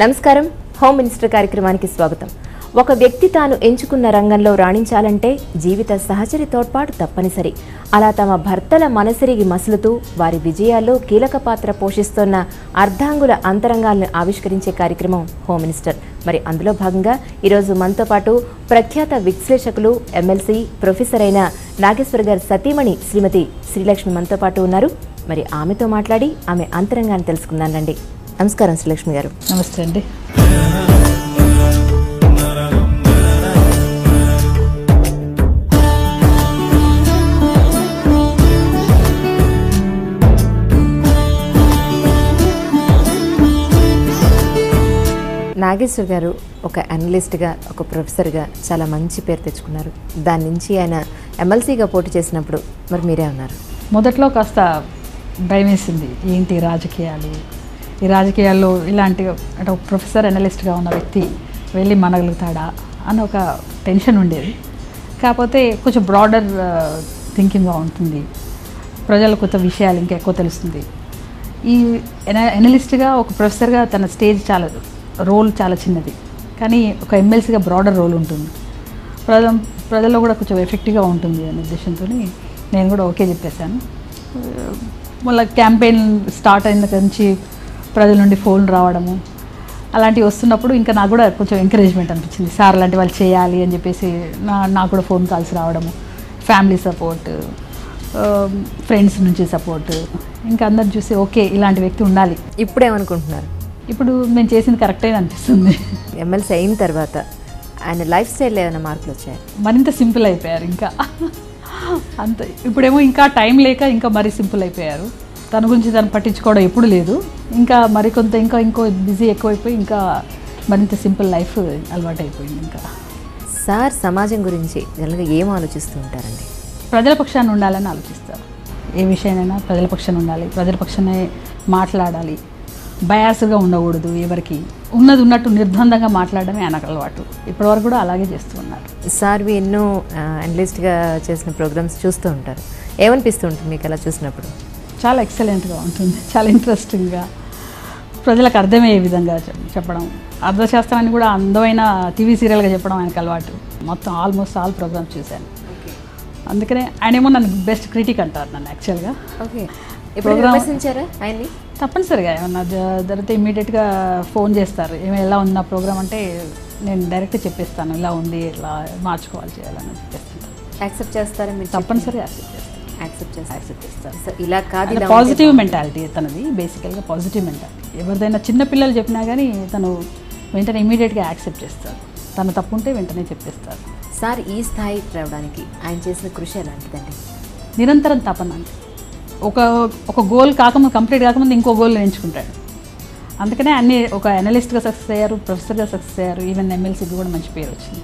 నమస్కారం. Home minister కార్యక్రమానికి స్వాగతం. ఒక వ్యక్తి తాను ఎంచుకున్న రంగంలో రాణించాలంటే జీవిత సహచరి తోడ్పాటు తప్పనిసరి. అలా తమ భర్తల మనసిరిగి మసులుతూ వారి విజయాల్లో కీలక పాత్ర పోషిస్తున్న అర్ధాంగుల అంతరంగాలను ఆవిష్కరించే కార్యక్రమం హోమ్ మినిస్టర్. మరి అందులో భాగంగా ఈరోజు మనతో పాటు ప్రఖ్యాత విశ్లేషకులు ఎమ్మెల్సీ ప్రొఫెసర్ అయిన నాగేశ్వర్ గారి సతీమణి శ్రీమతి శ్రీలక్ష్మి మనతో పాటు ఉన్నారు. మరి ఆమెతో మాట్లాడి ఆమె అంతరంగాన్ని తెలుసుకుందానండి నమస్కారం శ్రీలక్ష్మి గారు. నమస్తే అండి. నాగేశ్వర్ గారు ఒక అనలిస్ట్గా ఒక ప్రొఫెసర్గా చాలా మంచి పేరు తెచ్చుకున్నారు. దాని నుంచి ఆయన ఎమ్మెల్సీగా పోటీ చేసినప్పుడు మరి మీరే ఉన్నారు. మొదట్లో కాస్త భయం వేసింది ఏంటి రాజకీయాలు? ఈ రాజకీయాల్లో ఇలాంటి అంటే ప్రొఫెసర్ అనలిస్ట్గా ఉన్న వ్యక్తి వెళ్ళి మనగలుగుతాడా అని ఒక టెన్షన్ ఉండేది. కాకపోతే కొంచెం బ్రాడర్ థింకింగ్గా ఉంటుంది. ప్రజల కొత్త విషయాలు ఇంకా ఎక్కువ తెలుస్తుంది. ఈ ఎనలిస్ట్గా ఒక ప్రొఫెసర్గా తన స్టేజ్ చాలా రోల్ చాలా చిన్నది. కానీ ఒక ఎమ్మెల్సీగా బ్రాడర్ రోల్ ఉంటుంది. ప్రజల ప్రజల్లో కూడా కొంచెం ఎఫెక్టివ్గా ఉంటుంది అనే ఉద్దేశంతో నేను కూడా ఓకే చెప్పేశాను. మళ్ళీ క్యాంపెయిన్ స్టార్ట్ అయిన నుంచి ప్రజల నుండి ఫోన్ రావడము అలాంటివి వస్తున్నప్పుడు ఇంకా నాకు కూడా కొంచెం ఎంకరేజ్మెంట్ అనిపించింది. సార్ అలాంటి వాళ్ళు చేయాలి అని చెప్పేసి నా నాకు కూడా ఫోన్ కాల్స్ రావడము ఫ్యామిలీ సపోర్ట్ ఫ్రెండ్స్ నుంచి సపోర్ట్ ఇంకా అందరు చూసి ఓకే ఇలాంటి వ్యక్తి ఉండాలి. ఇప్పుడేమనుకుంటున్నారు? ఇప్పుడు మేము చేసింది కరెక్టే అనిపిస్తుంది. ఎమ్మెల్సీ అయిన తర్వాత ఆయన లైఫ్ స్టైల్ ఏమైనా మార్పులు వచ్చాయి? మరింత సింపుల్ అయిపోయారు ఇంకా. అంత. ఇప్పుడేమో ఇంకా టైం లేక ఇంకా మరీ సింపుల్ అయిపోయారు. తన గురించి తను పట్టించుకోవడం ఎప్పుడు లేదు. ఇంకా మరికొంత ఇంకా ఇంకో బిజీ ఎక్కువైపోయి ఇంకా మరింత సింపుల్ లైఫ్ అలవాటు అయిపోయింది ఇంకా. సార్ సమాజం గురించి జనరల్గా ఏం ఆలోచిస్తూ ఉంటారండి? ప్రజల పక్షాన్ని ఉండాలని ఆలోచిస్తారు. ఏ విషయానైనా ప్రజల పక్షాన్ని ఉండాలి ప్రజల పక్షానే మాట్లాడాలి. బయాస్గా ఉండకూడదు ఎవరికి. ఉన్నది ఉన్నట్టు నిర్బంధంగా మాట్లాడడమే ఆయనకు అలవాటు. ఇప్పటివరకు కూడా అలాగే చేస్తూ ఉన్నారు. సార్వి ఎన్నో అనలిస్ట్గా చేసిన ప్రోగ్రామ్స్ చూస్తూ ఉంటారు. ఏమనిపిస్తూ ఉంటుంది మీకు అలా చూసినప్పుడు? చాలా ఎక్సలెంట్గా ఉంటుంది. చాలా ఇంట్రెస్టింగ్గా ప్రజలకు అర్థమయ్యే విధంగా చెప్- చెప్పడం. అర్థశాస్త్రాన్ని కూడా అందమైన టీవీ సీరియల్గా చెప్పడం ఆయనకు అలవాటు. మొత్తం ఆల్మోస్ట్ ఆల్ ప్రోగ్రామ్స్ చూశాను. అందుకనే ఆయన ఏమో నన్ను బెస్ట్ క్రిటిక్ అంటారు నన్ను యాక్చువల్గా ఓకే. ఆయన్ని? తప్పనిసరిగా ఏమన్నా జరిగితే ఇమీడియట్గా ఫోన్ చేస్తారు. ఏమి ఎలా ఉన్న ప్రోగ్రామ్ అంటే నేను డైరెక్ట్ చెప్పేస్తాను. ఇలా ఉంది ఇలా మార్చుకోవాలి చేయాలని చెప్పేస్తాను యాక్సెప్ట్ చేస్తారా మీరు తప్పనిసరిగా యాక్సెప్ట్ యాక్సెప్ట్ చేస్తారు యాక్సెప్ట్ చేస్తారు సో ఇలా కాదు పాజిటివ్ మెంటాలిటీ తనది బేసికల్గా పాజిటివ్ మెంటాలిటీ ఎవరిదైనా చిన్న పిల్లలు చెప్పినా కానీ తను వెంటనే ఇమీడియట్గా యాక్సెప్ట్ చేస్తారు. తన తప్పు ఉంటే వెంటనే చెప్పేస్తారు. సార్ ఈ స్థాయికి రావడానికి ఆయన చేసిన కృషి ఎలాంటిదండి? నిరంతరం తపన అంటే ఒక ఒక గోల్ కాకముందు కంప్లీట్ కాకముందు ఇంకో గోల్ ఎంచుకుంటాడు. అందుకనే అన్ని ఒక అనలిస్ట్గా సక్సెస్ అయ్యారు ప్రొఫెసర్గా సక్సెస్ అయ్యారు ఈవెన్ ఎమ్మెల్సీకి కూడా మంచి పేరు వచ్చింది.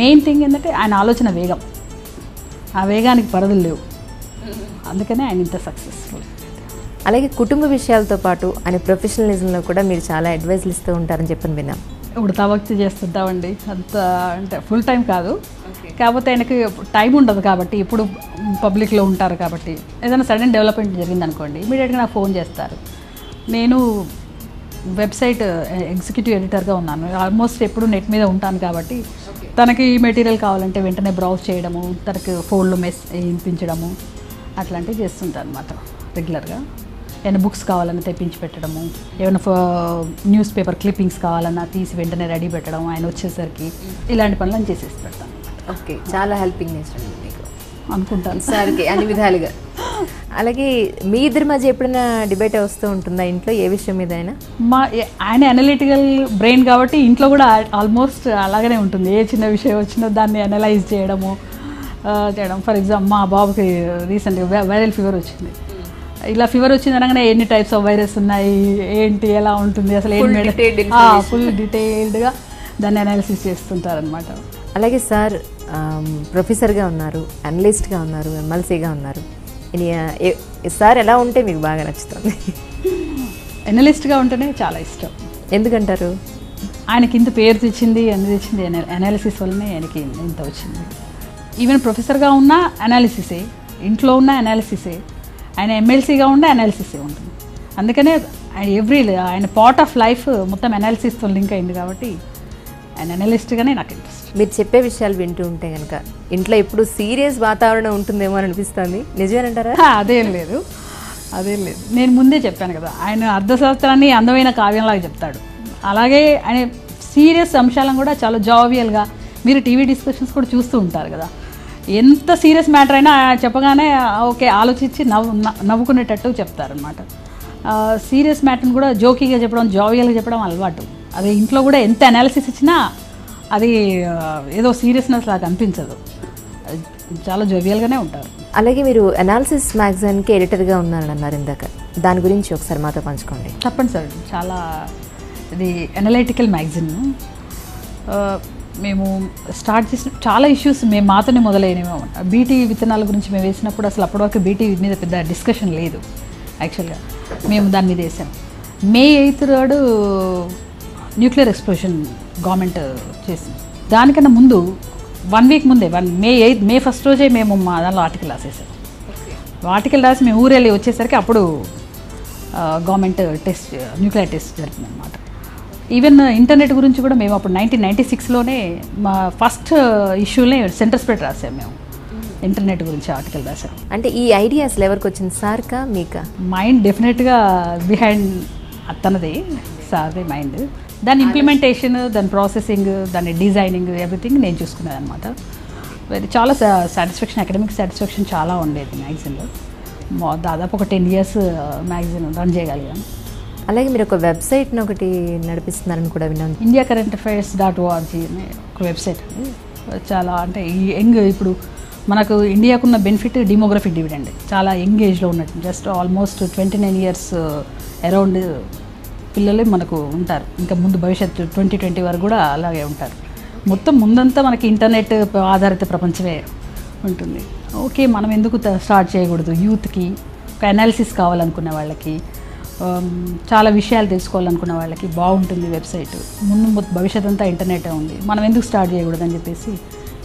మెయిన్ థింగ్ ఏంటంటే ఆయన ఆలోచన వేగం. ఆ వేగానికి పరదులు లేవు. అందుకనే ఆయన ఇంత సక్సెస్ఫుల్ అలాగే కుటుంబ విషయాలతో పాటు ఆయన ప్రొఫెషనలిజంలో కూడా మీరు చాలా అడ్వైస్లు ఇస్తూ ఉంటారని చెప్పని విన్నాం. ఇప్పుడు తవక్తి చేస్తుంటామండి. అంత అంటే ఫుల్ టైం కాదు. కాకపోతే ఆయనకి టైం ఉండదు కాబట్టి ఇప్పుడు పబ్లిక్లో ఉంటారు కాబట్టి. ఏదైనా సడన్ డెవలప్మెంట్ జరిగింది అనుకోండి ఇమీడియట్గా నాకు ఫోన్ చేస్తారు. నేను వెబ్సైట్ ఎగ్జిక్యూటివ్ ఎడిటర్గా ఉన్నాను. ఆల్మోస్ట్ ఎప్పుడు నెట్ మీద ఉంటాను కాబట్టి తనకి ఈ మెటీరియల్ కావాలంటే వెంటనే బ్రౌజ్ చేయడము తనకి ఫోన్లో మెస్ వినిపించడము. అట్లాంటివి చేస్తుంటాను అనమాట రెగ్యులర్గా. ఏమైనా బుక్స్ కావాలన్నా తెప్పించి పెట్టడము ఏమైనా న్యూస్ పేపర్ క్లిప్పింగ్స్ కావాలన్నా తీసి వెంటనే రెడీ పెట్టడం ఆయన వచ్చేసరికి ఇలాంటి పనులను చేసేసి పెడతాను ఓకే చాలా హెల్పింగ్ నేచర్ మీకు. అనుకుంటాను. సార్కి అన్ని విధాలుగా. అలాగే మీ ఇద్దరి మధ్య ఎప్పుడైనా డిబేట్ వస్తూ ఉంటుందా ఇంట్లో? ఏ విషయం మీద అయినా మా ఆయన అనలిటికల్ బ్రెయిన్ కాబట్టి ఇంట్లో కూడా ఆల్మోస్ట్ అలాగనే ఉంటుంది. ఏ చిన్న విషయం వచ్చినా దాన్ని అనలైజ్ చేయడము చేయడం ఫర్ ఎగ్జాంపుల్ మా బాబుకి రీసెంట్గా వైరల్ ఫీవర్ వచ్చింది. ఇలా ఫీవర్ వచ్చింది అనగానే ఎన్ని టైప్స్ ఆఫ్ వైరస్ ఉన్నాయి ఏంటి ఎలా ఉంటుంది అసలు Full detailed ఏం ఫుల్ డీటెయిల్డ్గా దాన్ని అనాలిసిస్ చేస్తుంటారనమాట అలాగే సార్ ప్రొఫెసర్గా ఉన్నారు అనలిస్ట్గా ఉన్నారు ఎమ్మెల్సీగా ఉన్నారు. సార్ ఎలా ఉంటే మీకు బాగా నచ్చుతుంది? ఎనలిస్ట్గా ఉంటేనే చాలా ఇష్టం. ఎందుకంటారు? ఆయనకి ఇంత పేరు తెచ్చింది అన్ని తెచ్చింది అనాలిసిస్ వల్లనే ఆయనకి ఇంత వచ్చింది. ఈవెన్ ప్రొఫెసర్గా ఉన్న అనాలిసిసే ఇంట్లో ఉన్న అనాలిసిసే ఆయన ఎమ్మెల్సీగా ఉండే అనాలిసిసే ఉంటుంది. అందుకనే ఎవ్రీ ఆయన పార్ట్ ఆఫ్ లైఫ్ మొత్తం అనాలిసిస్తో లింక్ అయింది కాబట్టి ఆయన అనలిస్ట్గానే నాకు ఇంట్రెస్ట్ మీరు చెప్పే విషయాలు వింటూ ఉంటే కనుక ఇంట్లో ఇప్పుడు సీరియస్ వాతావరణం ఉంటుందేమో అని అనిపిస్తుంది. నిజమేనంటారా? అదేం లేదు. అదేం లేదు. నేను ముందే చెప్పాను కదా ఆయన అర్థశాస్త్రాన్ని అందమైన కావ్యంలాగా చెప్తాడు. అలాగే ఆయన సీరియస్ అంశాలను కూడా చాలా జావియల్గా మీరు టీవీ డిస్కషన్స్ కూడా చూస్తూ ఉంటారు కదా. ఎంత సీరియస్ మ్యాటర్ అయినా చెప్పగానే ఓకే ఆలోచించి నవ్వు నవ్వుకునేటట్టు చెప్తారనమాట సీరియస్ మ్యాటర్ని కూడా జోకీగా చెప్పడం జావియల్గా చెప్పడం అలవాటు. అది ఇంట్లో కూడా ఎంత అనాలిసిస్ ఇచ్చినా అది ఏదో సీరియస్నెస్ లాగా అనిపించదు. చాలా జోవియల్గానే ఉంటారు. అలాగే మీరు అనాలిసిస్ మ్యాగజైన్కి ఎడిటర్గా ఉన్నారని అన్నారు ఇందాక. దాని గురించి ఒకసారి మాతో పంచుకోండి. తప్పని సార్. చాలా ఇది అనలైటికల్ మ్యాగజిన్ మేము స్టార్ట్ చేసిన చాలా ఇష్యూస్ మేము మాతోనే మొదలైనవి. బీటీ విత్తనాల గురించి మేము వేసినప్పుడు అసలు అప్పటివరకు బీటీ మీద పెద్ద డిస్కషన్ లేదు యాక్చువల్గా మేము దాని మీద వేసాం. మే ఎయిత్ నాడు న్యూక్లియర్ ఎక్స్ప్లోషన్ గవర్నమెంట్ చేసింది. దానికన్నా ముందు వన్ వీక్ ముందే one May eighth May first రోజే మేము మా దానిలో ఆర్టికల్ రాసేసాం. ఆర్టికల్ రాసి మేము ఊరెళ్ళి వచ్చేసరికి అప్పుడు గవర్నమెంట్ టెస్ట్ న్యూక్లియర్ టెస్ట్ జరిగిందనమాట ఈవెన్ ఇంటర్నెట్ గురించి కూడా మేము అప్పుడు నైన్టీన్ నైంటీ సిక్స్లోనే మా ఫస్ట్ ఇష్యూలే సెంటర్ స్ప్రెడ్ రాసాం మేము. ఇంటర్నెట్ గురించి ఆర్టికల్ రాసాం. అంటే ఈ ఐడియా అసలు ఎవరికి వచ్చింది? సార్కా మీకా? మైండ్ డెఫినెట్గా బిహైండ్ తనది సార్ది మైండ్ దాని ఇంప్లిమెంటేషన్ దాని ప్రాసెసింగ్ దాని డిజైనింగ్ ఎవ్రీథింగ్ నేను చూసుకునేది అనమాట వెరీ చాలా సాటిస్ఫాక్షన్ అకాడమిక్ సాటిస్ఫాక్షన్ చాలా ఉండేది మ్యాగజైన్లో. దాదాపు ఒక టెన్ ఇయర్స్ మ్యాగజైన్ రన్ చేయగలిగాను అలాగే మీరు ఒక వెబ్సైట్ని ఒకటి నడిపిస్తున్నారని కూడా విన్నాను India current affairs dot ORG అనే ఒక వెబ్సైట్. చాలా అంటే యంగ్ ఇప్పుడు మనకు ఇండియాకున్న బెనిఫిట్ డిమోగ్రఫిక్ డివిడెండ్. చాలా యంగ్ ఏజ్లో ఉన్నట్టు. Just almost twenty nine years uh, around పిల్లలే మనకు ఉంటారు. ఇంకా ముందు భవిష్యత్తు ట్వంటీ ట్వంటీ వరకు కూడా అలాగే ఉంటారు. మొత్తం ముందంతా మనకి ఇంటర్నెట్ ఆధారిత ప్రపంచమే ఉంటుంది. ఓకే మనం ఎందుకు స్టార్ట్ చేయకూడదు? యూత్కి ఒక అనాలిసిస్ కావాలనుకునే వాళ్ళకి చాలా విషయాలు తెలుసుకోవాలనుకున్న వాళ్ళకి బాగుంటుంది వెబ్సైట్. ముందు భవిష్యత్ అంతా ఇంటర్నెటే ఉంది. మనం ఎందుకు స్టార్ట్ చేయకూడదు అని చెప్పేసి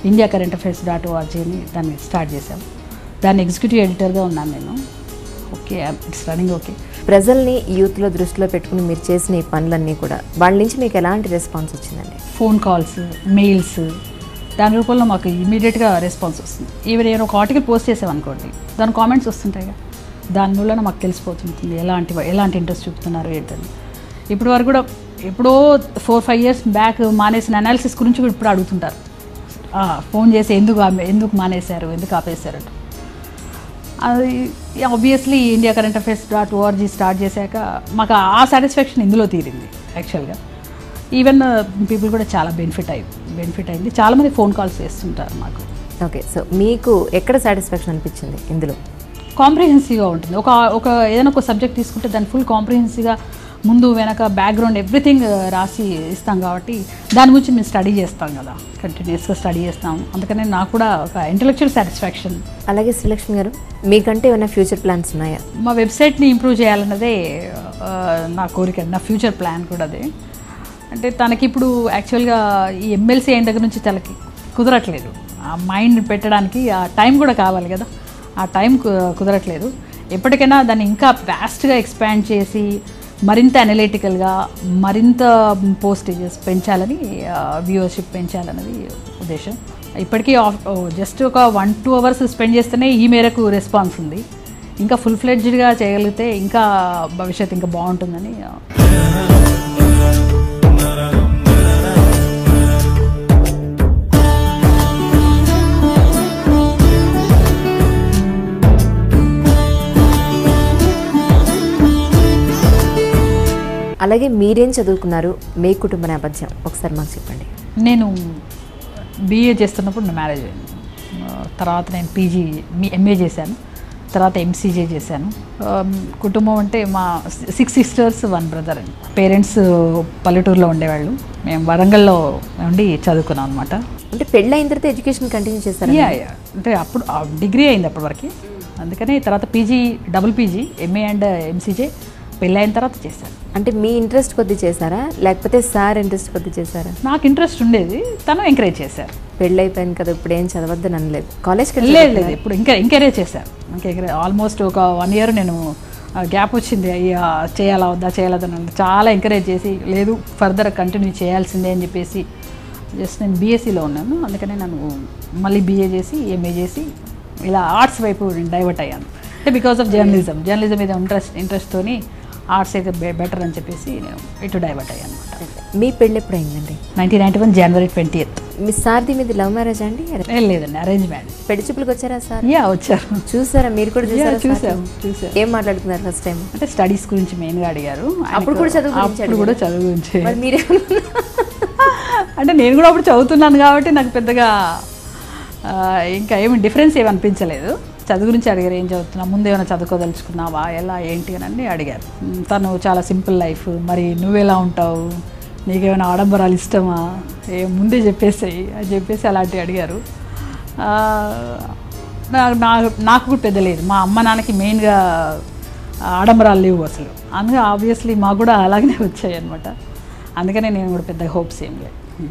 ఇండియా కరెంట్ అఫైర్స్ డాట్ ఓఆర్జీని దాన్ని స్టార్ట్ చేశాం. దాన్ని ఎగ్జిక్యూటివ్ ఎడిటర్గా ఉన్నాను నేను. ఓకే ఇట్స్ రన్నింగ్ ఓకే ప్రజల్ని యూత్లో దృష్టిలో పెట్టుకుని మీరు చేసిన ఈ పనులన్నీ కూడా వాళ్ళ నుంచి మీకు ఎలాంటి రెస్పాన్స్ వచ్చిందండి? ఫోన్ కాల్స్ మెయిల్స్ దాని రూపంలో మాకు ఇమీడియట్గా రెస్పాన్స్ వస్తుంది. ఈవెన్ నేను ఒక ఆర్టికల్ పోస్ట్ చేసామనుకోండి దాని కామెంట్స్ వస్తుంటాయిగా. దానివల్ల మాకు తెలిసిపోతుంటుంది. ఎలాంటి ఎలాంటి ఇంట్రెస్ట్ చూపుతున్నారు ఏంటని. ఇప్పుడు వరకు కూడా ఎప్పుడో ఫోర్ ఫైవ్ ఇయర్స్ బ్యాక్ మానేసిన అనాలిసిస్ గురించి కూడా ఇప్పుడు అడుగుతుంటారు. ఫోన్ చేసి ఎందుకు ఆమె- ఎందుకు మానేశారు ఎందుకు ఆపేశారు అది obviously India current affairs dot ORG start చేశాక మాకు ఆ సాటిస్ఫాక్షన్ ఇందులో తీరింది యాక్చువల్గా ఈవెన్ పీపుల్ కూడా చాలా బెనిఫిట్ అయ్యి బెనిఫిట్ అయింది. చాలామంది ఫోన్ కాల్స్ చేస్తుంటారు మాకు. ఓకే సో మీకు ఎక్కడ సాటిస్ఫాక్షన్ అనిపించింది ఇందులో? కాంప్రిహెన్సివ్గా ఉంటుంది. ఒక ఒక ఏదైనా ఒక సబ్జెక్ట్ తీసుకుంటే దాన్ని ఫుల్ కాంప్రిహెన్సివ్గా ముందు వెనక బ్యాక్గ్రౌండ్ ఎవ్రీథింగ్ రాసి ఇస్తాం కాబట్టి దాని గురించి మేము స్టడీ చేస్తాం కదా. కంటిన్యూస్గా స్టడీ చేస్తాం. అందుకని నాకు కూడా ఒక ఇంటలెక్చువల్ సాటిస్ఫాక్షన్ అలాగే శ్రీలక్ష్మి గారు మీకంటే ఏమైనా ఫ్యూచర్ ప్లాన్స్ ఉన్నాయా? మా వెబ్సైట్ని ఇంప్రూవ్ చేయాలన్నదే ఆ, నా కోరిక నా ఫ్యూచర్ ప్లాన్ కూడా అదే. అంటే తనకి ఇప్పుడు యాక్చువల్గా ఈ ఎమ్మెల్సీ అయిన దగ్గర నుంచి తనకి కుదరట్లేదు. ఆ మైండ్ పెట్టడానికి ఆ టైం కూడా కావాలి కదా. ఆ టైం కు- కుదరట్లేదు. ఎప్పటికైనా దాన్ని ఇంకా ఫాస్ట్గా ఎక్స్పాండ్ చేసి మరింత అనలిటికల్గా మరింత పోస్టేజెస్ పెంచాలని వ్యూవర్షిప్ పెంచాలన్నది ఉద్దేశం. ఇప్పటికీ జస్ట్ ఒక వన్ టూ అవర్స్ స్పెండ్ చేస్తేనే ఈ మేరకు రెస్పాన్స్ ఉంది. ఇంకా ఫుల్ ఫ్లెడ్జ్డ్గా చేయగలిగితే ఇంకా భవిష్యత్ ఇంకా బాగుంటుందని అలాగే మీరేం చదువుకున్నారు? మీ కుటుంబ నేపథ్యం. ఒకసారి మాకు చెప్పండి. నేను బీఏ చేస్తున్నప్పుడు నా మ్యారేజ్ అయింది. ఆ, తర్వాత నేను పీజీ మీ ఎంఏ చేశాను. తర్వాత ఎంసీజే చేశాను. కుటుంబం అంటే మా సిక్స్ సిస్టర్స్ వన్ బ్రదర్ అండి. పేరెంట్స్ పల్లెటూరులో ఉండేవాళ్ళు. మేము వరంగల్లో ఉండి చదువుకున్నాం అనమాట అంటే పెళ్ళి అయిన తర్వాత ఎడ్యుకేషన్ కంటిన్యూ చేశారా అంటే అప్పుడు డిగ్రీ అయింది అప్పటివరకు అందుకని తర్వాత PG double PG MA and MCJ పెళ్ళైన తర్వాత చేశాను. అంటే మీ ఇంట్రెస్ట్ కొద్ది చేశారా? లేకపోతే సార్ ఇంట్రెస్ట్ కొద్ది చేశారా? నాకు ఇంట్రెస్ట్ ఉండేది. తను ఎంకరేజ్ చేశారు. పెళ్ళి అయిపోయింది కదా ఇప్పుడు ఏం చదవద్దని అనలేదు కాలేజ్కి లేదు లేదు ఇప్పుడు ఇంకా ఎంకరేజ్ చేశారు. ఇంకా ఆల్మోస్ట్ ఒక వన్ ఇయర్ నేను గ్యాప్ వచ్చింది. అయ్యా చేయాలా వద్దా చేయాలదా అని చాలా ఎంకరేజ్ చేసి లేదు ఫర్దర్ కంటిన్యూ చేయాల్సిందే అని చెప్పేసి జస్ట్ నేను బీఎస్సీలో ఉన్నాను. అందుకనే నన్ను మళ్ళీ బీఏ చేసి ఎంఏ చేసి ఇలా ఆర్ట్స్ వైపు డైవర్ట్ అయ్యాను. అంటే బికాస్ ఆఫ్ జర్నలిజం జర్నలిజం మీద ఇంట్రెస్ట్ ఇంట్రెస్ట్తోని ఆర్ట్స్ అయితే బెటర్ అని చెప్పేసి నేను ఇటు డైవర్ట్ అయ్యాను అనమాట మీ పెళ్ళి ఎప్పుడు అయిందండి nineteen ninety one January twenty eighth. మీ సార్ది మీది లవ్ మ్యారేజ్ అండి? లేదండి అరేంజ్ మ్యారేజ్. పెళ్ళి చూపులకు వచ్చారా సార్? యా వచ్చారు. చూసారా? మీరు కూడా చూసారా చూసాం? చూసాం. ఏం మాట్లాడుకున్నారు ఫస్ట్ టైం అంటే స్టడీస్ గురించి మెయిన్గా అడిగారు. అప్పుడు కూడా చదువు అప్పుడు కూడా చదువు గురించి. మరి అంటే నేను కూడా అప్పుడు చదువుతున్నాను కాబట్టి నాకు పెద్దగా ఇంకా ఏమి డిఫరెన్స్ ఏమి అనిపించలేదు. చదువు గురించి అడిగారు ఏం చదువుతున్నావు? ముందు ఏమైనా చదువుకోదలుచుకున్నావా? ఎలా? ఏంటి? అని అన్ని అడిగారు. తను చాలా సింపుల్ లైఫ్. మరి నువ్వెలా ఉంటావు? నీకేమైనా ఆడంబరాలు ఇష్టమా? ఏ ముందే చెప్పేసాయి అని చెప్పేసి అలాంటివి అడిగారు. నా- నాకు కూడా పెద్ద లేదు. మా అమ్మ నాన్నకి మెయిన్గా ఆడంబరాలు లేవు అసలు. అందుకే ఆబ్వియస్లీ మాకు కూడా అలాగనే వచ్చాయి అనమాట అందుకనే నేను కూడా పెద్ద హోప్స్ ఏం లేదు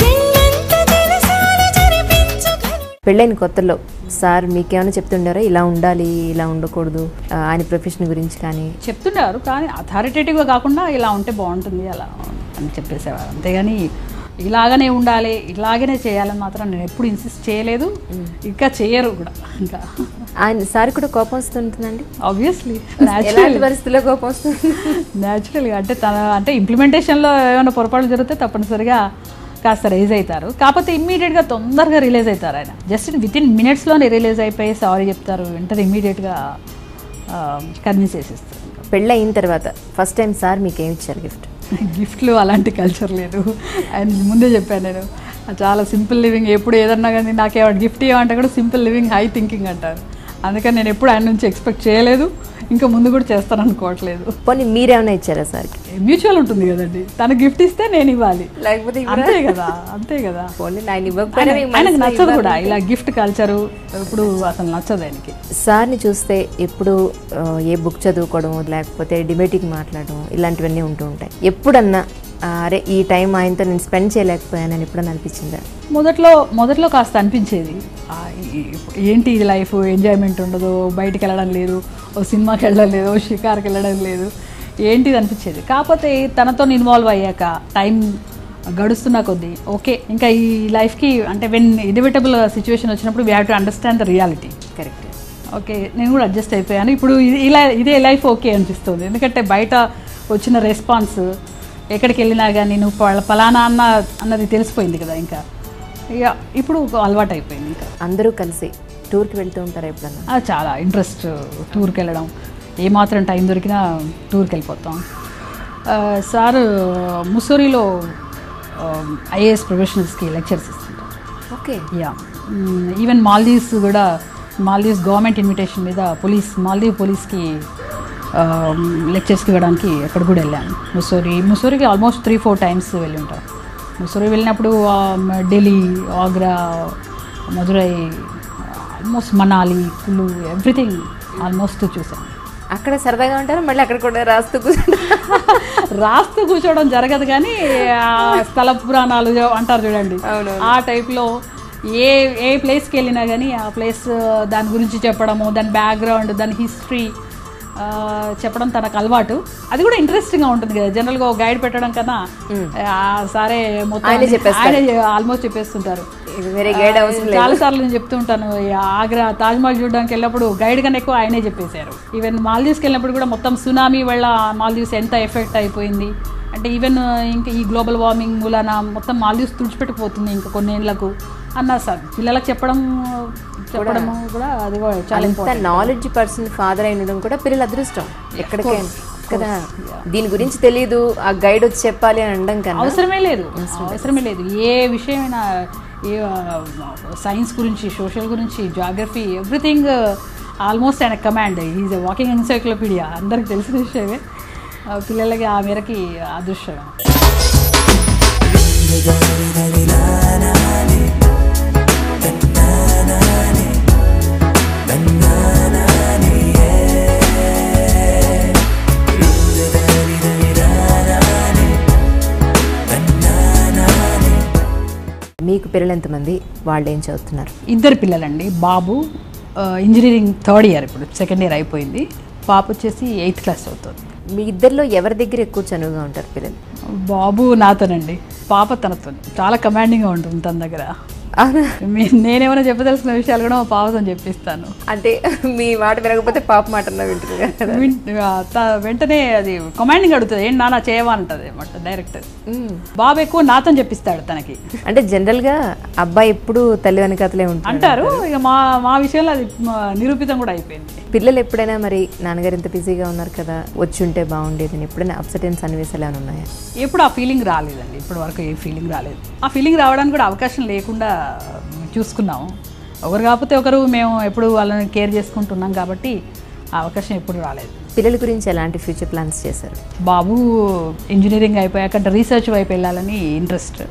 జల్లంత జలసాలు జరిపించు ఘనుడా పెళ్ళైన కొత్తలో సార్ మీకేమైనా చెప్తుండారా? ఇలా ఉండాలి ఇలా ఉండకూడదు ఆయన ప్రొఫెషన్ గురించి కానీ? చెప్తున్నారు కానీ అథారిటేటివ్గా కాకుండా ఇలా ఉంటే బాగుంటుంది అలా అని చెప్పేసేవారు. అంతేగాని ఇలాగనే ఉండాలి ఇలాగనే చేయాలని మాత్రం నేను ఎప్పుడు ఇన్సిస్ట్ చేయలేదు. ఇంకా చేయరు కూడా ఇంకా. ఆయన సార్ కూడా కోపం వస్తుంటుందండి? ఆబ్వియస్లీ పరిస్థితుల్లో కోపం వస్తుంది? న్యాచురల్గా అంటే తన అంటే ఇంప్లిమెంటేషన్లో ఏమైనా పొరపాట్లు జరిగితే తప్పనిసరిగా కాస్త రైజ్ అవుతారు. కాకపోతే ఇమ్మీడియట్గా తొందరగా రిలీజ్ అవుతారు ఆయన. జస్ట్ విత్ ఇన్ మినిట్స్లోనే రిలీజ్ అయిపోయి సారీ చెప్తారు వెంటనే ఇమ్మీడియట్గా కన్విన్స్ చేసేస్తారు. పెళ్ళి అయిన తర్వాత ఫస్ట్ టైం సార్ మీకు ఏమి ఇచ్చారు గిఫ్ట్ గిఫ్ట్లు అలాంటి కల్చర్ లేదు. అండ్ ముందే చెప్పాను నేను చాలా సింపుల్ లివింగ్ ఎప్పుడు ఏదన్నా కానీ నాకేమైనా గిఫ్ట్ ఇవ్వమంటే కూడా సింపుల్ లివింగ్ హై థింకింగ్ అంటారు. అందుకని నేను ఎప్పుడు ఆయన నుంచి ఎక్స్పెక్ట్ చేయలేదు. ఇంకా ముందు కూడా చేస్తాను అనుకోవట్లేదు పోనీ మీరేమైనా ఇచ్చారా సార్కి మ్యూచువల్ ఉంటుంది కదండి. తన గిఫ్ట్ ఇస్తే నేను ఇవ్వాలి. లేకపోతే అంతే కదా అంతే కదా. ఆయనకు నచ్చదు. కూడా. ఇలా గిఫ్ట్ కల్చరు ఇప్పుడు అసలు నచ్చదు ఆయనకి. సార్ని చూస్తే ఎప్పుడు ఏ బుక్ చదువుకోవడం లేకపోతే డిబేటింగ్ మాట్లాడడం ఇలాంటివన్నీ ఉంటూ ఉంటాయి. ఎప్పుడన్నా అరే ఈ టైం ఆయనతో నేను స్పెండ్ చేయలేకపోయానని ఎప్పుడన్నా అనిపించిందా? మొదట్లో మొదట్లో కాస్త అనిపించేది. ఏంటి ఇది లైఫ్? ఎంజాయ్మెంట్ ఉండదు బయటికి వెళ్ళడం లేదు ఓ సినిమాకి వెళ్ళడం లేదు ఓ షికార్కి వెళ్ళడం లేదు. ఏంటిది అనిపించేది? కాకపోతే తనతో ఇన్వాల్వ్ అయ్యాక టైం గడుస్తున్న కొద్దీ ఓకే ఇంకా ఈ లైఫ్కి అంటే వెన్ ఇన్విటబుల్ సిచ్యువేషన్ వచ్చినప్పుడు we have to understand the reality correct okay నేను కూడా అడ్జస్ట్ అయిపోయాను. ఇప్పుడు ఇది- ఇలా ఇదే లైఫ్ ఓకే అనిపిస్తుంది. ఎందుకంటే బయట వచ్చిన రెస్పాన్స్ ఎక్కడికి వెళ్ళినా కానీ నువ్వు పలానా అన్న అన్నది తెలిసిపోయింది కదా ఇంకా. ఇక ఇప్పుడు అలవాటు అయిపోయింది ఇంకా. అందరూ కలిసి టూర్కి వెళ్తూ ఉంటారా ఎప్పుడన్నా? చాలా ఇంట్రెస్ట్ టూర్కి వెళ్ళడం. ఏమాత్రం టైం దొరికినా టూర్కి వెళ్ళిపోతాం. సార్ ముసోరిలో ఐఏఎస్ ప్రొఫెషనల్స్కి లెక్చర్స్ ఇస్తుంటారు. ఓకే. యా. ఈవెన్ మాల్దీవ్స్ కూడా మాల్దీవ్స్ గవర్నమెంట్ ఇన్విటేషన్ మీద పోలీస్ మాల్దీవ్ పోలీస్కి లెక్చర్స్కి ఇవ్వడానికి అక్కడ కూడా వెళ్ళాను. ముసోరి ముసోరికి ఆల్మోస్ట్ త్రీ ఫోర్ టైమ్స్ వెళ్ళి ఉంటాను ముసోరి వెళ్ళినప్పుడు Delhi Agra Madurai almost Manali Kullu everything almost చూసాను అక్కడ సరదాగా ఉంటారు? మళ్ళీ అక్కడ కూడా రాస్తూ కూర్చుంటారు? రాస్తూ కూర్చోవడం జరగదు కానీ స్థల పురాణాలు అంటారు చూడండి. ఆ టైప్లో ఏ ఏ ప్లేస్కి వెళ్ళినా కానీ ఆ ప్లేస్ దాని గురించి చెప్పడము దాని బ్యాక్గ్రౌండ్ దాని హిస్టరీ చెప్పడం తనకు అలవాటు. అది కూడా ఇంట్రెస్టింగ్గా ఉంటుంది కదా. జనరల్గా ఒక గైడ్ పెట్టడం కన్నా ఆ, సరే మొత్తం ఆయనే ఆల్మోస్ట్ చెప్పేస్తుంటారు. చాలా సార్లు నేను చెప్తూ ఉంటాను ఆగ్రా తాజ్మహల్ చూడడానికి వెళ్ళినప్పుడు గైడ్ కన్నా ఎక్కువ ఆయనే చెప్పేశారు. ఈవెన్ మాల్దీవ్స్కి వెళ్ళినప్పుడు కూడా మొత్తం సునామీ వల్ల మాల్దీవ్స్ ఎంత ఎఫెక్ట్ అయిపోయింది. అంటే ఈవెన్ ఇంకా ఈ గ్లోబల్ వార్మింగ్ మూలాన మొత్తం మాల్దీవ్స్ తుడిచిపెట్టిపోతుంది ఇంకా కొన్ని ఏళ్ళకు అన్న సార్ పిల్లలకు చెప్పడం కూడా అది కూడా చాలా నాలెడ్జ్ పర్సన్ ఫాదర్ అయినడం కూడా పిల్లల అదృష్టం. ఎక్కడికైనా కదా? దీని గురించి తెలియదు ఆ గైడ్ వచ్చి చెప్పాలి అని అనడం కన్నా. అవసరమే లేదు అవసరమే లేదు. ఏ విషయమైనా ఏ సైన్స్ గురించి సోషల్ గురించి జాగ్రఫీ ఎవ్రీథింగ్ ఆల్మోస్ట్ ఆయన కమాండ్ ఈజ్ వాకింగ్ ఎన్సైక్లోపీడియా అందరికి తెలిసిన విషయమే. పిల్లలకి ఆ మేరకి అదృష్టం మీకు పిల్లలు ఎంతమంది? వాళ్ళు ఏం చదువుతున్నారు? ఇద్దరు పిల్లలండి. బాబు ఇంజనీరింగ్ థర్డ్ ఇయర్ ఇప్పుడు సెకండ్ ఇయర్ అయిపోయింది. పాప వచ్చేసి ఎయిత్ క్లాస్ చదువుతుంది. మీ ఇద్దరిలో ఎవరి దగ్గర ఎక్కువ చనువుగా ఉంటారు పిల్లలు? బాబు నాతోనండి. పాప తనతో చాలా కమాండింగ్గా ఉంటుంది తన దగ్గర. నేనేమైనా చెప్పదలసిన విషయాలు కూడా మా పాపతో చెప్పిస్తాను. అంటే మీ మాట వినకపోతే పాప మాట వెంటనే అది కమాండింగ్ అడుగుతుంది. ఏంటి నాన్న చేయవా? అంటది అనమాట డైరెక్ట్. బాబు ఎక్కువ నాతో చెప్పిస్తాడు తనకి. అంటే జనరల్గా అబ్బాయి ఎప్పుడు తల్లి వెనకాతలే అంటారు. ఇక మా మా విషయంలో అది మ, నిరూపితం కూడా అయిపోయింది. పిల్లలు ఎప్పుడైనా మరి నాన్నగారు ఇంత బిజీగా ఉన్నారు కదా వచ్చి ఉంటే బాగుండేది ఎప్పుడైనా అప్సెట్ అయిన సన్నివేశాలు ఏమైనా ఉన్నాయా? ఎప్పుడు ఆ ఫీలింగ్ రాలేదండి. ఇప్పటి వరకు ఏ ఫీలింగ్ రాలేదు. ఆ ఫీలింగ్ రావడానికి కూడా అవకాశం లేకుండా చూసుకున్నాము ఒకరు కాకపోతే ఒకరు మేము ఎప్పుడు వాళ్ళని కేర్ చేసుకుంటున్నాం కాబట్టి ఆ అవకాశం ఎప్పుడు రాలేదు. పిల్లల గురించి ఎలాంటి ఫ్యూచర్ ప్లాన్స్ చేశారు? బాబు ఇంజనీరింగ్ అయిపోయాక రీసెర్చ్ వైపు వెళ్ళాలని ఇంట్రెస్ట్.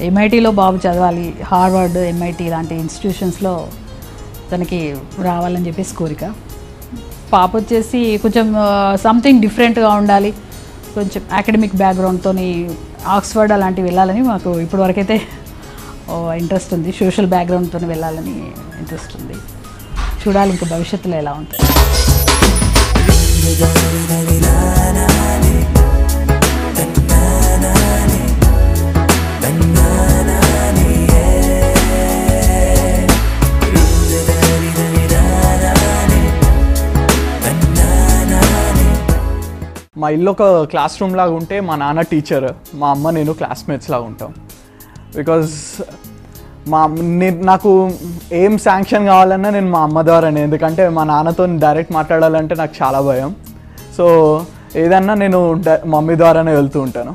ఎంఐటీలో బాబు చదవాలి. హార్వర్డ్ ఎంఐటీ ఇలాంటి ఇన్స్టిట్యూషన్స్లో తనకి రావాలని చెప్పేసి కోరిక. పాప వచ్చేసి కొంచెం సంథింగ్ డిఫరెంట్గా ఉండాలి. కొంచెం అకాడమిక్ బ్యాక్గ్రౌండ్తో ఆక్స్ఫర్డ్ అలాంటివి వెళ్ళాలని మాకు ఇప్పటివరకైతే ఇంట్రెస్ట్ ఉంది. సోషల్ బ్యాక్గ్రౌండ్తో వెళ్ళాలని ఇంట్రెస్ట్ ఉంది. చూడాలి ఇంకా భవిష్యత్తులో ఎలా ఉంటుంది. మా ఇల్లు ఒక క్లాస్ రూమ్ లాగా ఉంటే మా నాన్న టీచర్ మా అమ్మ నేను క్లాస్మేట్స్ లాగా ఉంటాం. బికాజ్ మా నేను నాకు ఏం శాంక్షన్ కావాలన్నా నేను మా అమ్మ ద్వారానే. ఎందుకంటే మా నాన్నతో డైరెక్ట్ మాట్లాడాలంటే నాకు చాలా భయం. సో ఏదన్నా నేను మమ్మీ ద్వారానే వెళ్తూ ఉంటాను.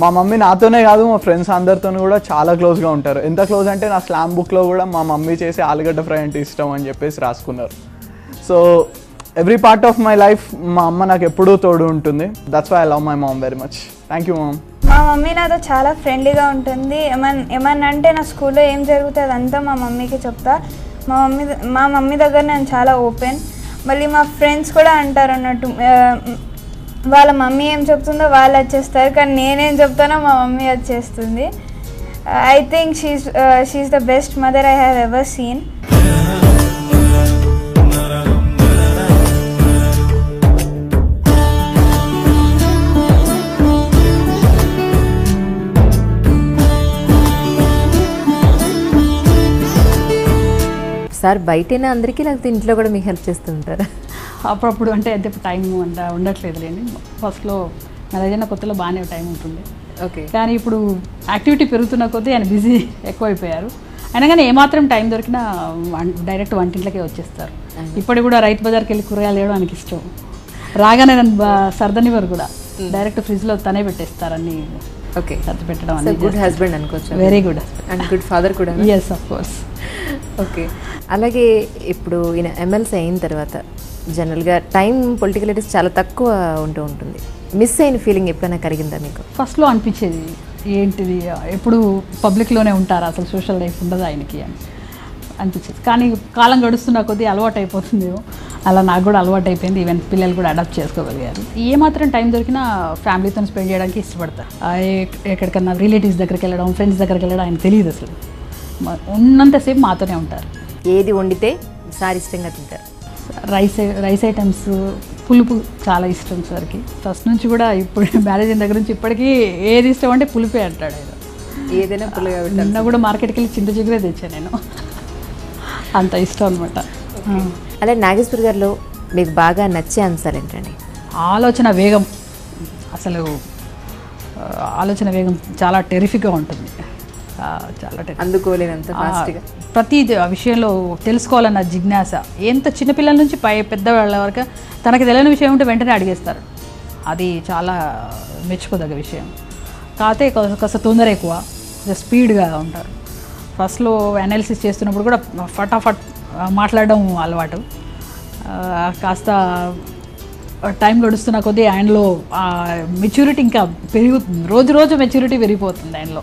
మా మమ్మీ నాతోనే కాదు మా ఫ్రెండ్స్ అందరితో కూడా చాలా క్లోజ్గా ఉంటారు. ఎంత క్లోజ్ అంటే నా స్లామ్ బుక్లో కూడా మా మమ్మీ చేసే ఆలుగడ్డ ఫ్రై అంటే ఇష్టం అని చెప్పేసి రాసుకున్నారు. So every part of my life మా అమ్మ నాకు ఎప్పుడూ తోడు ఉంటుంది. That's why I love my mom very much thank you mom మా మమ్మీ నాతో చాలా ఫ్రెండ్లీగా ఉంటుంది. ఏమన్ ఏమన్నా అంటే నా స్కూల్లో ఏం జరుగుతుంది అంతా మా మమ్మీకి చెప్తా. మా మమ్మీ మా మమ్మీ దగ్గర నేను చాలా ఓపెన్. మళ్ళీ మా ఫ్రెండ్స్ కూడా అంటారు అన్నట్టు వాళ్ళ మమ్మీ ఏం చెప్తుందో వాళ్ళు వచ్చేస్తారు. కానీ నేనేం చెప్తానో మా మమ్మీ వచ్చేస్తుంది. I think she's she is the best mother I have ever seen. Sir బయటైనా అందరికీ లేకపోతే ఇంట్లో కూడా మీకు హెల్ప్ చేస్తూ ఉంటారా అప్పుడప్పుడు అంటే అంటే టైం అంత ఉండట్లేదు లేండి ఫస్ట్లో మ్యారేజ్ అయిన కొత్తలో బాగానే టైం ఉంటుంది. ఓకే. కానీ ఇప్పుడు యాక్టివిటీ పెరుగుతున్న కొద్దీ ఆయన బిజీ ఎక్కువైపోయారు. అయినా కానీ ఏమాత్రం టైం దొరికినా డైరెక్ట్ వంటింట్లోకే వచ్చేస్తారు. ఇప్పటికి కూడా రైతు బజార్కి వెళ్ళి కూరగాయలు వేయడం ఆయనకి ఇష్టం. రాగానే నన్ను సర్దనివ్వరు కూడా. డైరెక్ట్ ఫ్రిడ్జ్లో తనే పెట్టేస్తారు అన్ని ఓకే. సర్ది పెట్టడం గుడ్ హస్బెండ్ అనుకోవచ్చు. Very good and good father కూడా. Yes of course okay. అలాగే ఇప్పుడు ఈయన ఎమ్మెల్సీ అయిన తర్వాత జనరల్గా టైం పొలిటికలిటీస్ చాలా తక్కువ ఉంటూ ఉంటుంది. మిస్ అయిన ఫీలింగ్ ఎప్పుడైనా కలిగిందా మీకు? ఫస్ట్లో అనిపించేది ఏంటిది? ఎప్పుడు పబ్లిక్లోనే ఉంటారు? అసలు సోషల్ లైఫ్ ఉండదు ఆయనకి? అని అనిపించేది. కానీ కాలం గడుస్తున్న కొద్దీ అలవాటు అయిపోతుందేమో అలా నాకు కూడా అలవాటు అయిపోయింది ఈవెన్ పిల్లలు కూడా అడాప్ట్ చేసుకోగలిగారు. ఏ మాత్రం టైం దొరికినా ఫ్యామిలీతో స్పెండ్ చేయడానికి ఇష్టపడతారు ఎక్కడికన్నా రిలేటివ్స్ దగ్గరికి వెళ్ళడం ఫ్రెండ్స్ దగ్గరికి వెళ్ళడం ఆయన తెలియదు అసలు. ఉన్నంతసేపు మాతోనే ఉంటారు. ఏది వండితే సార్ ఇష్టంగా తింటారు. రైస్ రైస్ ఐటమ్స్ పులుపు చాలా ఇష్టం సార్కి. ఫస్ట్ నుంచి కూడా ఇప్పుడు మ్యారేజ్ అయిన దగ్గర నుంచి ఇప్పటికీ ఏది ఇష్టం అంటే పులిపే అంటాడు ఆయన. ఏదైనా పుల్లగా నిన్న కూడా మార్కెట్కి వెళ్ళి చింత చిగురే తెచ్చాను నేను. అంత ఇష్టం అనమాట అలాగే నాగేశ్వర్ గారిలో మీకు బాగా నచ్చే అంశాలు ఏంటండి? ఆలోచన వేగం. అసలు ఆలోచన వేగం చాలా టెరిఫిక్గా ఉంటుంది. చాలా అందుకోలేనంత ప్రతి విషయంలో తెలుసుకోవాలన్న జిజ్ఞాస. ఎంత చిన్నపిల్లల నుంచి పై పెద్దవాళ్ళ వరకు తనకి తెలియని విషయం ఉంటే వెంటనే అడిగేస్తారు. అది చాలా మెచ్చుకోదగ్గ విషయం. కాకపోతే కొ- కాస్త తొందర ఎక్కువ. స్పీడ్గా ఉంటారు. ఫస్ట్లో అనాలిసిస్ చేస్తున్నప్పుడు కూడా ఫటాఫట్ మాట్లాడడం అలవాటు. కాస్త టైం గడుస్తున్న కొద్దీ ఆయనలో మెచ్యూరిటీ ఇంకా పెరుగుతుంది రోజు రోజు మెచ్యూరిటీ పెరిగిపోతుంది ఆయనలో.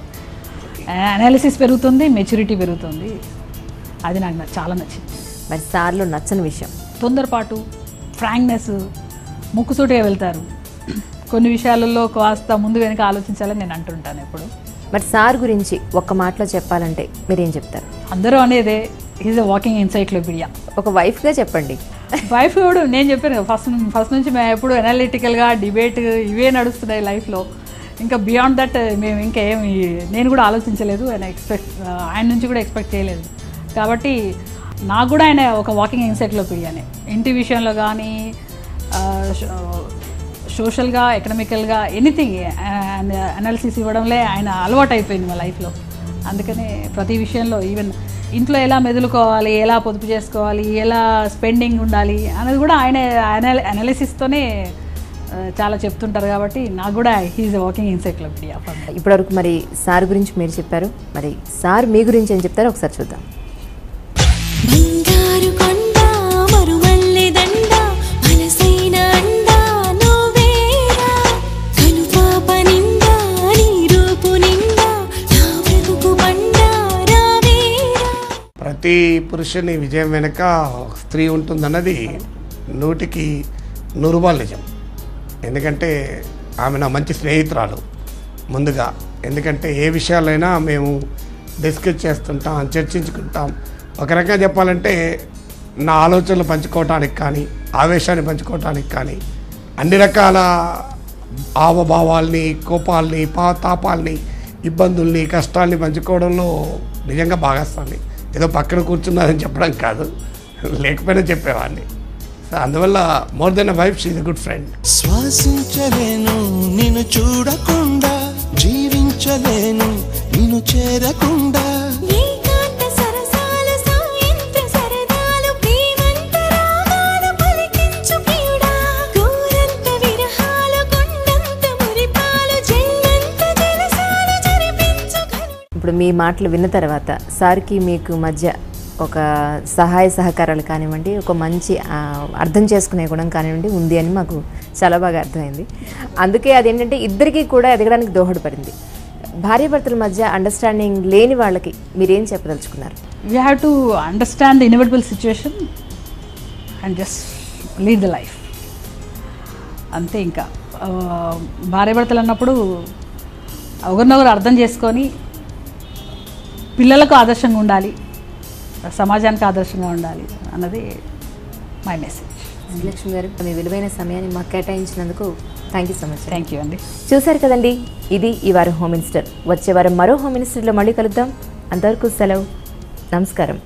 అనాలిసిస్ పెరుగుతుంది మెచ్యూరిటీ పెరుగుతుంది. అది నాకు చాలా నచ్చింది. మరి సార్లో నచ్చని విషయం? తొందరపాటు ఫ్రాంక్నెస్ ముక్కుసూటిగా వెళ్తారు. కొన్ని విషయాలలో కాస్త ముందు వెనక ఆలోచించాలని నేను అంటుంటాను ఎప్పుడు. మరి సార్ గురించి ఒక్క మాటలో చెప్పాలంటే మీరేం చెప్తారు? అందరూ అనేదే ఈజ్ ఎ వాకింగ్ ఎన్సైక్లోపీడియా ఒక వైఫ్గా చెప్పండి. వైఫ్ కూడా నేను చెప్పాను ఫస్ట్ ఫస్ట్ నుంచి మేము ఎప్పుడు అనలిటికల్గా డిబేట్ ఇవే నడుస్తున్నాయి లైఫ్లో. ఇంకా బియాండ్ దట్ eh, మేము ఇంకా ఏమి నేను కూడా ఆలోచించలేదు ఆయన ఎక్స్పెక్ట్ ఆయన నుంచి కూడా ఎక్స్పెక్ట్ చేయలేదు. కాబట్టి నాకు కూడా ఆయన ఒక వాకింగ్ ఎన్సైక్లోపీడియానే ఇంటి విషయంలో కానీ సోషల్గా ఎకనామికల్గా ఎనీథింగ్ అనాలిసిస్ ఇవ్వడంలే ఆయన అలవాటు అయిపోయింది మా లైఫ్లో అందుకనే ప్రతి విషయంలో ఈవెన్ ఇంట్లో ఎలా మెదులుకోవాలి ఎలా పొదుపు చేసుకోవాలి ఎలా స్పెండింగ్ ఉండాలి అనేది కూడా ఆయన అనాలిసిస్తోనే చాలా చెప్తుంటారు కాబట్టి నాకు కూడా హీఈస్ వాకింగ్ మీ ఇప్పటివరకు మరి సార్ గురించి మీరు చెప్పారు. మరి సార్ మీ గురించి ఏం చెప్తారో ఒకసారి చూద్దాం. ప్రతి పురుషుని విజయం వెనుక ఒక స్త్రీ ఉంటుందన్నది నూటికి నూరు రూపాయలు నిజం. ఎందుకంటే ఆమె నా మంచి స్నేహితురాలు ముందుగా. ఎందుకంటే ఏ విషయాలైనా మేము డిస్కస్ చేస్తుంటాం చర్చించుకుంటాం. ఒక రకంగా చెప్పాలంటే నా ఆలోచనలు పంచుకోవటానికి కానీ ఆవేశాన్ని పంచుకోవటానికి కానీ అన్ని రకాల హావభావాల్ని కోపాల్ని పాతాపాల్ని ఇబ్బందుల్ని కష్టాల్ని పంచుకోవడంలో నిజంగా భాగస్వామి. ఏదో పక్కన కూర్చున్నారని చెప్పడం కాదు లేకపోయినా చెప్పేవాడిని. సో అందువల్ల more than a wife she's a good friend. శ్వాసించలేను నిన్ను చూడకుండా జీవించలేను నిన్ను చేరకుండా. ఇప్పుడు మీ మాటలు విన్న తర్వాత సార్కి మీకు మధ్య ఒక సహాయ సహకారాలు కానివ్వండి ఒక మంచి అర్థం చేసుకునే గుణం కానివ్వండి ఉంది అని మాకు చాలా బాగా అర్థమైంది. అందుకే అదేంటంటే ఇద్దరికీ కూడా ఎదగడానికి దోహదపడింది. భార్యాభర్తల మధ్య అండర్స్టాండింగ్ లేని వాళ్ళకి మీరేం చెప్పదలుచుకున్నారు? You have to understand the situation and just lead the life అంతే ఇంకా. భార్యాభర్తలు అన్నప్పుడు ఒకరినొకరు అర్థం చేసుకొని పిల్లలకు ఆదర్శంగా ఉండాలి. సమాజానికి ఆదర్శంగా ఉండాలి అన్నది మై మెసేజ్ శ్రీలక్ష్మి గారు మీ విలువైన సమయాన్ని మాకు కేటాయించినందుకు thank you so much thank you అండి. చూశారు కదండి ఇది ఈ వారం హోమ్ మినిస్టర్ వచ్చే వారం మరో హోమ్ మినిస్టర్లో మళ్ళీ కలుద్దాం. అంతవరకు సెలవు. నమస్కారం.